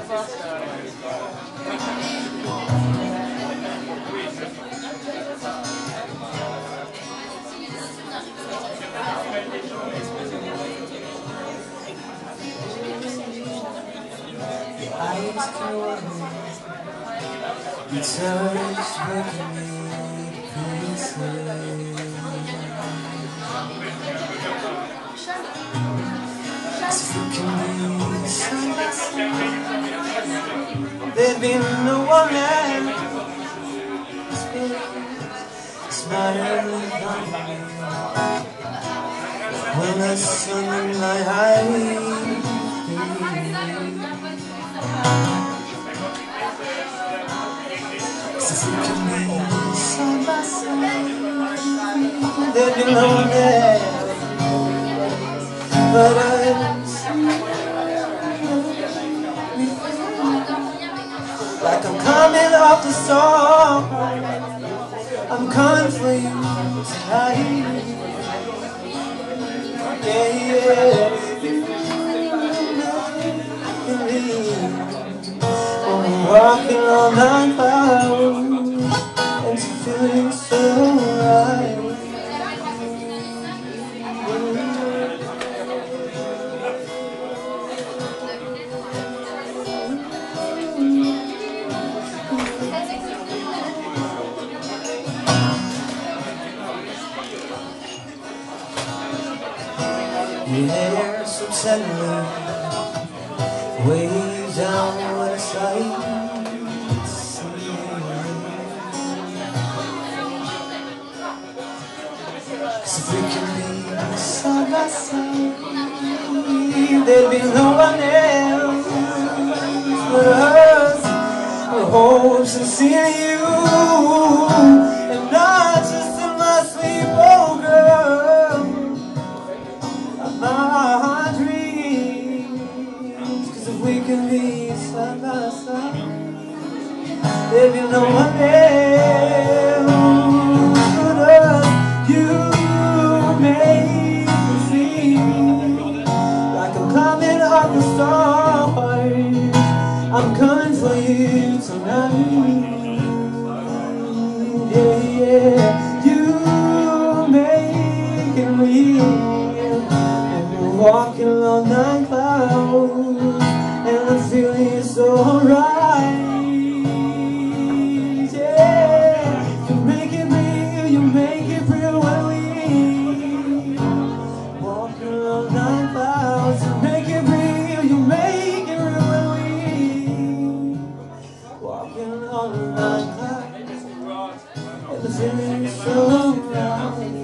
Your touch me we can be side by side There'd be no one Smiling on me When the sun in my eyes. We can be side There'd be no But I coming off the storm I'm coming for you tonight. Yeah, yeah. Walking on my clouds Yeah, so tender Way down west side. Cause we can be side by side There'd be no one else. But us The hopes of seeing you my dreams. Cause if we can be side by side be no one You make me Like I'm climbing up the stars. I'm coming for you tonight. Yeah, yeah been so wrong.